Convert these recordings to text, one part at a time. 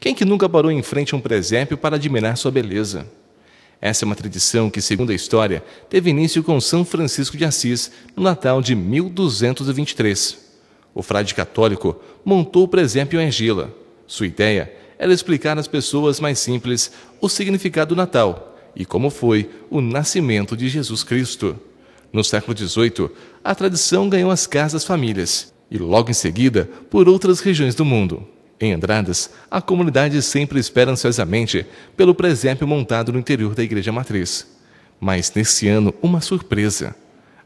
Quem que nunca parou em frente a um presépio para admirar sua beleza? Essa é uma tradição que, segundo a história, teve início com São Francisco de Assis no Natal de 1223. O frade católico montou o presépio em argila. Sua ideia era explicar às pessoas mais simples o significado do Natal e como foi o nascimento de Jesus Cristo. No século XVIII, a tradição ganhou as casas famílias e, logo em seguida, por outras regiões do mundo. Em Andradas, a comunidade sempre espera ansiosamente pelo presépio montado no interior da igreja matriz. Mas nesse ano, uma surpresa.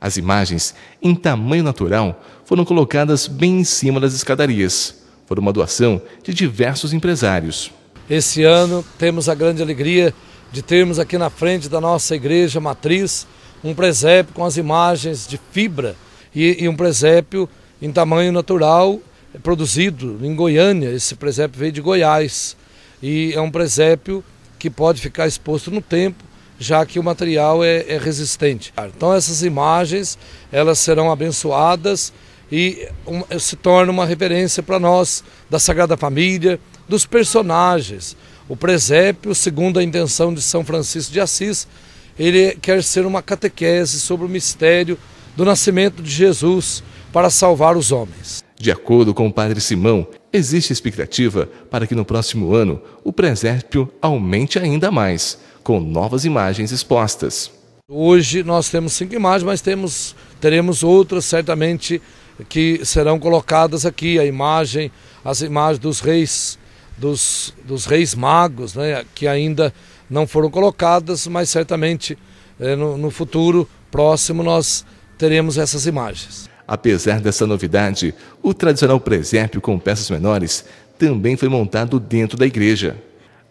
As imagens, em tamanho natural, foram colocadas bem em cima das escadarias. Foi uma doação de diversos empresários. Esse ano temos a grande alegria de termos aqui na frente da nossa igreja matriz um presépio com as imagens de fibra e, e um presépio em tamanho natural produzido em Goiânia. Esse presépio veio de Goiás e é um presépio que pode ficar exposto no tempo, já que o material é, é resistente. Então essas imagens elas serão abençoadas e um, se torna uma referência para nós da Sagrada Família, dos personagens. O presépio, segundo a intenção de São Francisco de Assis, ele quer ser uma catequese sobre o mistério do nascimento de Jesus para salvar os homens. De acordo com o padre Simão, existe expectativa para que no próximo ano o presépio aumente ainda mais, com novas imagens expostas. Hoje nós temos cinco imagens, mas temos, teremos outras certamente que serão colocadas aqui. A imagem, as imagens dos reis, dos, dos reis magos, né, que ainda não foram colocadas, mas certamente eh, no, no futuro próximo nós teremos essas imagens. Apesar dessa novidade, o tradicional presépio com peças menores também foi montado dentro da igreja.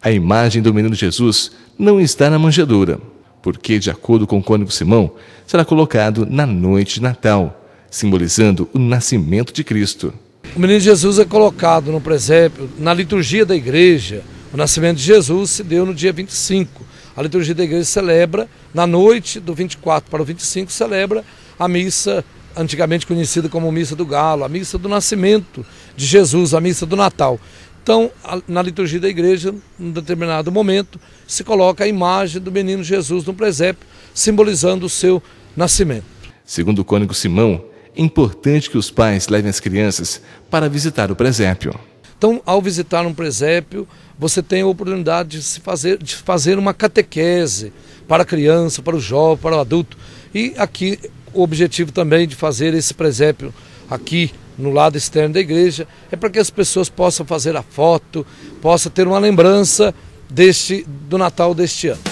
A imagem do menino Jesus não está na manjedoura, porque, de acordo com o cônigo Simão, será colocado na noite de Natal, simbolizando o nascimento de Cristo. O menino Jesus é colocado no presépio, na liturgia da igreja. O nascimento de Jesus se deu no dia 25. A liturgia da igreja celebra, na noite do 24 para o 25, celebra a missa antigamente conhecida como Missa do Galo, a missa do nascimento de Jesus, a missa do Natal. Então, na liturgia da igreja, em determinado momento, se coloca a imagem do menino Jesus no presépio, simbolizando o seu nascimento. Segundo o cônigo Simão, é importante que os pais levem as crianças para visitar o presépio. Então, ao visitar um presépio, você tem a oportunidade de, se fazer, de fazer uma catequese para a criança, para o jovem, para o adulto. E aqui o objetivo também de fazer esse presépio aqui no lado externo da igreja é para que as pessoas possam fazer a foto, possam ter uma lembrança deste do Natal deste ano.